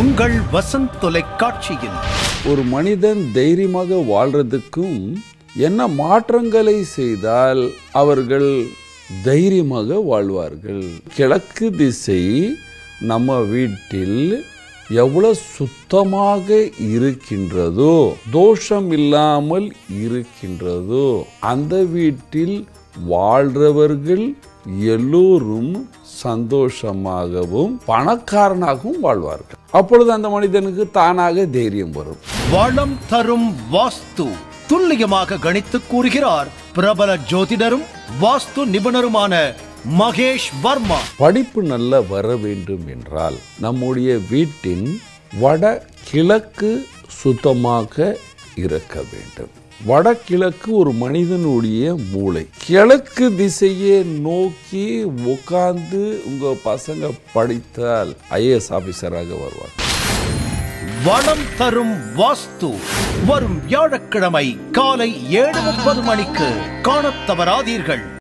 உங்கள் வசந்த் தொலைக்காட்சியில். ஒரு மனிதன் தைரியமாக வாழ்றதுக்கும் என்ன மாற்றங்களை செய்தால் அவர்கள் தைரியமாக வாழ்வார்கள்? கிழக்கு திசை நம்ம வீட்டில் எவ்வளவு சுத்தமாக இருக்கின்றதோ தோஷம் இல்லாமல் இருக்கின்றதோ அந்த வீட்டில் வாழ்றவர்கள் எல்லோரும் சந்தோஷமாகவும் பணக்காரனாகவும் வாழ்வார்கள். அப்பொழுது அந்த மனிதனுக்கு தானாக தைரியம் வரும். வளம் தரும் வாஸ்து துல்லியமாக கணித்து கூறுகிறார் பிரபல ஜோதிடரும் வாஸ்து நிபுணருமான மகேஷ் வர்மா. படிப்பு நல்ல வர வேண்டும் என்றால் நம்முடைய வீட்டின் வட கிழக்கு சுத்தமாக இருக்க வேண்டும். வடகிழக்கு ஒரு மனிதனுடைய மூளை. கிழக்கு திசையை நோக்கி உட்கார்ந்து உங்க பசங்க படித்தால் ஐஏஎஸ் ஆபீசராக வருவாங்க வளம் தரும் வாஸ்து. வரும் வியாழக்கிழமை காலை ஏழு முப்பது மணிக்கு காணத் தவறாதீர்கள்.